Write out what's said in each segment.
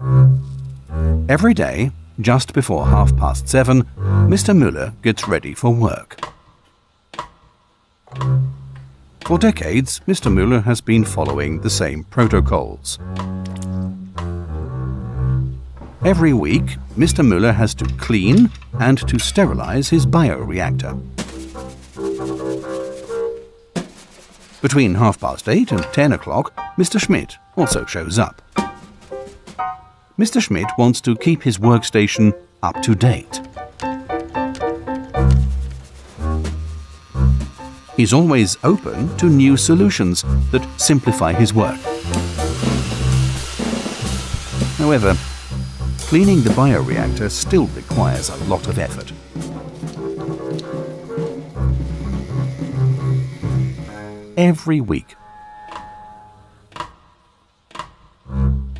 Every day, just before half past seven, Mr. Müller gets ready for work. For decades, Mr. Müller has been following the same protocols. Every week, Mr. Müller has to clean and to sterilize his bioreactor. Between half past eight and ten o'clock, Mr. Schmidt also shows up. Mr. Schmidt wants to keep his workstation up to date. He's always open to new solutions that simplify his work. However, cleaning the bioreactor still requires a lot of effort. Every week.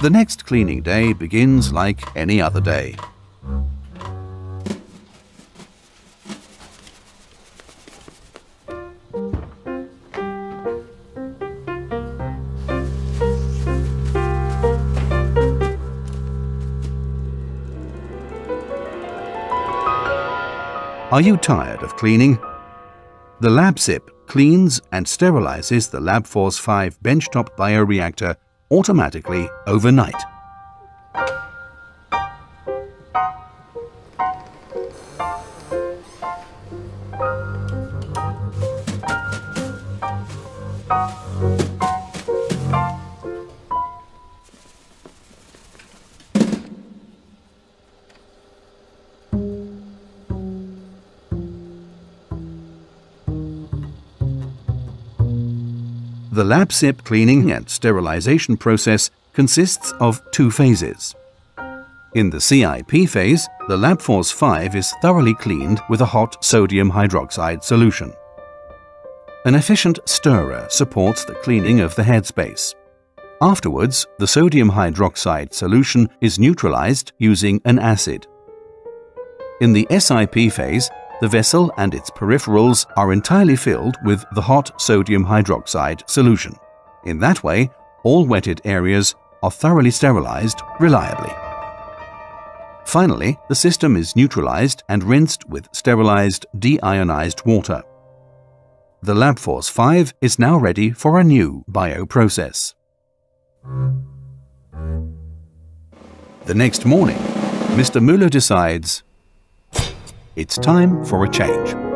The next cleaning day begins like any other day. Are you tired of cleaning? The LAB CIP cleans and sterilizes the Labfors 5 benchtop bioreactor automatically overnight. The LAB CIP cleaning and sterilization process consists of two phases. In the CIP phase, the Labfors 5 is thoroughly cleaned with a hot sodium hydroxide solution. An efficient stirrer supports the cleaning of the headspace. Afterwards, the sodium hydroxide solution is neutralized using an acid. In the SIP phase, the vessel and its peripherals are entirely filled with the hot sodium hydroxide solution. In that way, all wetted areas are thoroughly sterilized reliably. Finally, the system is neutralized and rinsed with sterilized deionized water. The Labfors 5 is now ready for a new bioprocess. The next morning, Mr. Müller decides it's time for a change.